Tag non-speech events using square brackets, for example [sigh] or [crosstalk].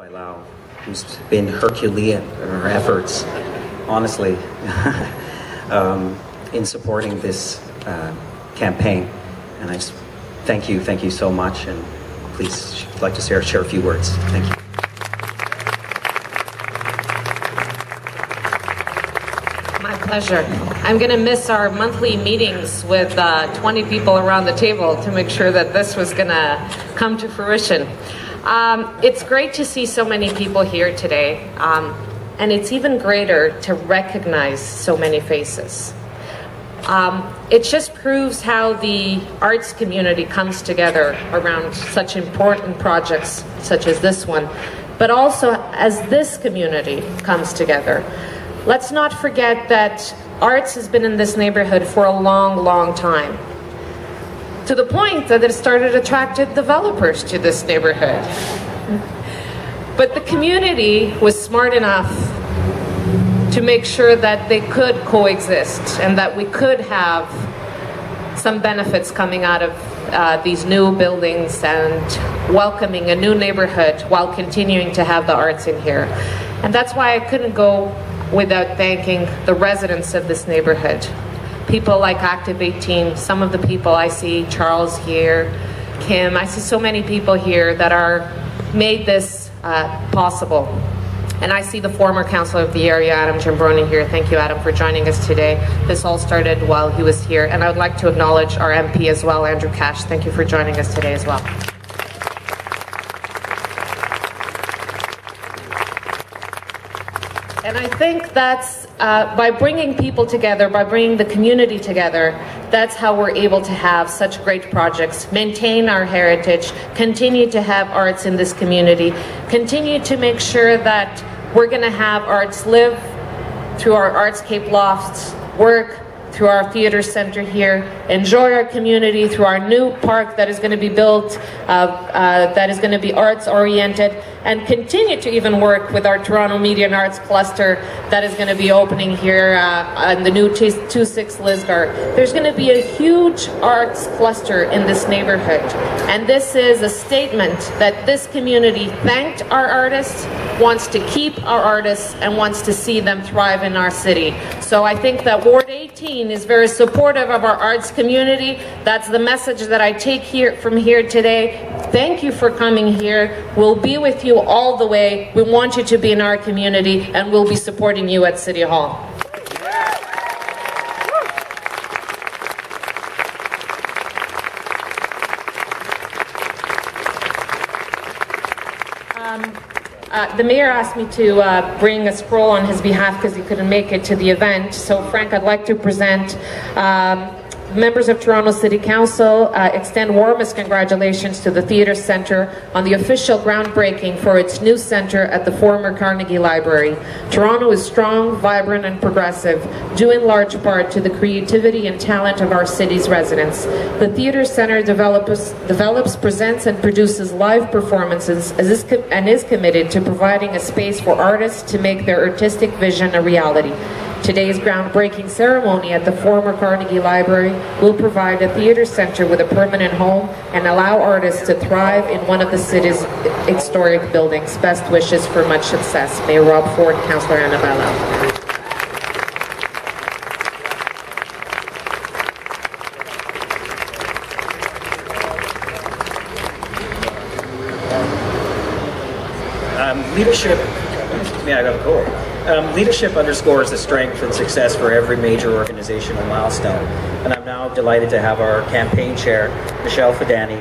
Bailao, who's been Herculean in her efforts, honestly, [laughs] um, in supporting this uh, campaign. And I just thank you, thank you so much. And please, I'd like to share, share a few words. Thank you. My pleasure. I'm going to miss our monthly meetings with uh, 20 people around the table to make sure that this was going to come to fruition. Um, it's great to see so many people here today, um, and it's even greater to recognize so many faces. Um, it just proves how the arts community comes together around such important projects such as this one, but also as this community comes together. Let's not forget that arts has been in this neighborhood for a long, long time. To the point that it started attracting developers to this neighborhood. But the community was smart enough to make sure that they could coexist and that we could have some benefits coming out of uh, these new buildings and welcoming a new neighborhood while continuing to have the arts in here. And that's why I couldn't go without thanking the residents of this neighborhood. People like Active 18, some of the people I see, Charles here, Kim, I see so many people here that are made this uh, possible. And I see the former councillor of the area, Adam Giambrone here. Thank you, Adam, for joining us today. This all started while he was here. And I would like to acknowledge our MP as well, Andrew Cash. Thank you for joining us today as well. And I think that's uh, by bringing people together, by bringing the community together, that's how we're able to have such great projects, maintain our heritage, continue to have arts in this community, continue to make sure that we're going to have arts live through our Artscape lofts, work through our theater center here, enjoy our community through our new park that is going to be built, uh, uh, that is going to be arts oriented, and continue to even work with our Toronto Media and Arts Cluster that is going to be opening here uh, on the new 26 Lisgar. There's going to be a huge arts cluster in this neighborhood, and this is a statement that this community thanked our artists, wants to keep our artists, and wants to see them thrive in our city. So I think that Ward 18 is very supportive of our arts community. That's the message that I take here from here today. Thank you for coming here. We'll be with you all the way. We want you to be in our community, and we'll be supporting you at City Hall. Um, uh, the mayor asked me to uh, bring a scroll on his behalf because he couldn't make it to the event. So, Frank, I'd like to present um, members of Toronto City Council uh, extend warmest congratulations to the Theatre Centre on the official groundbreaking for its new centre at the former Carnegie Library. Toronto is strong, vibrant and progressive, due in large part to the creativity and talent of our city's residents. The Theatre Centre develops, develops presents and produces live performances is and is committed to providing a space for artists to make their artistic vision a reality. Today's groundbreaking ceremony at the former Carnegie Library will provide a theater center with a permanent home and allow artists to thrive in one of the city's historic buildings. Best wishes for much success. Mayor Rob Ford, Councillor Ana Bailao. Um, leadership, yeah, I got a. Um, leadership underscores the strength and success for every major organizational milestone. And I'm now delighted to have our campaign chair, Michelle Fidani,